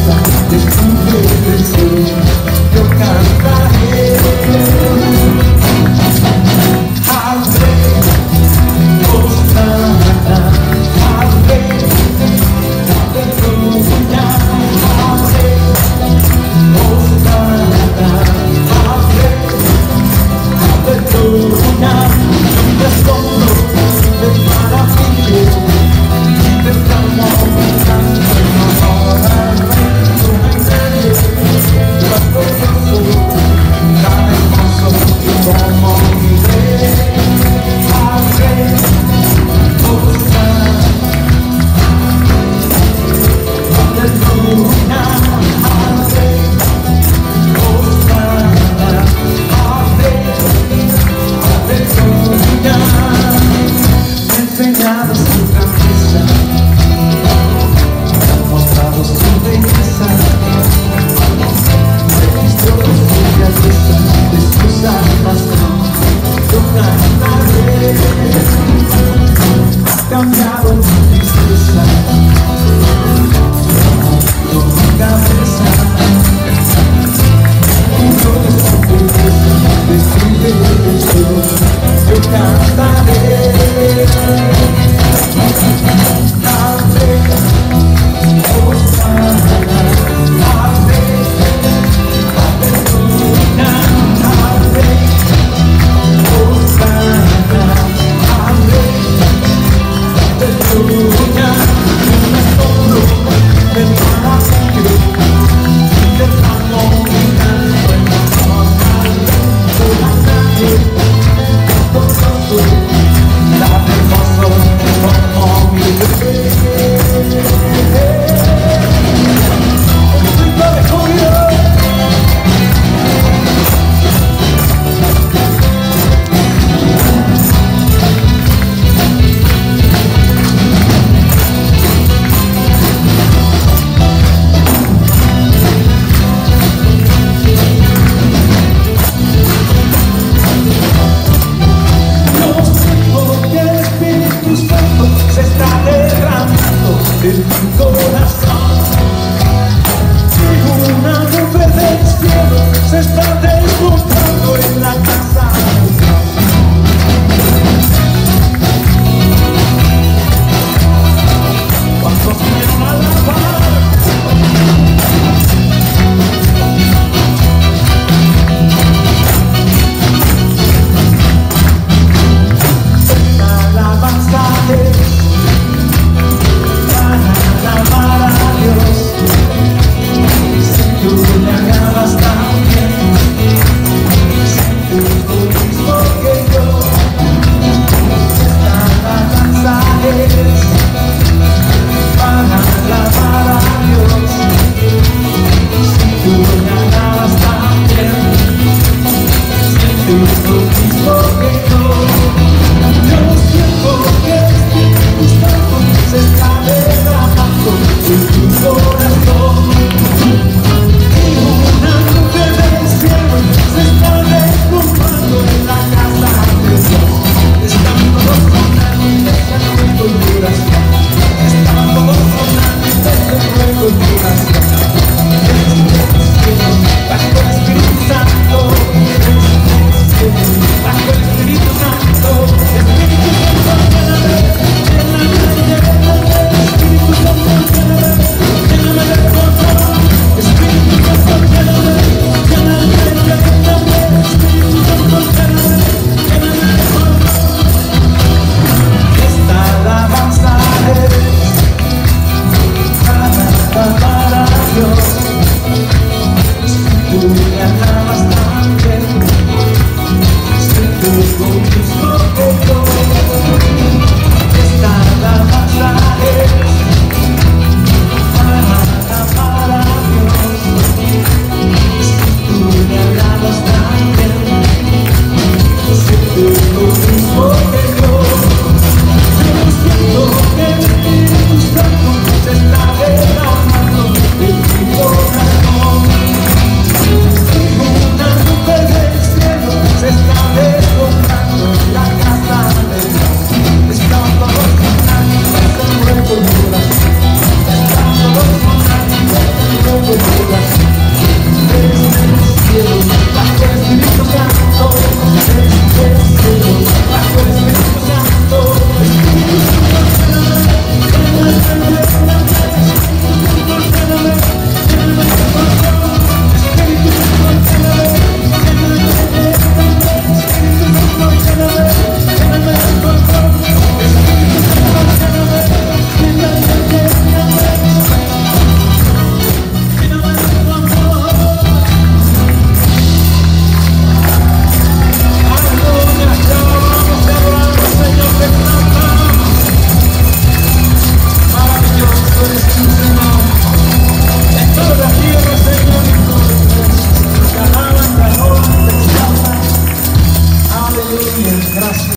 dançar, deixando o pescoço, eu cantar. corazón. Una mujer del cielo se está desmontando en la casa.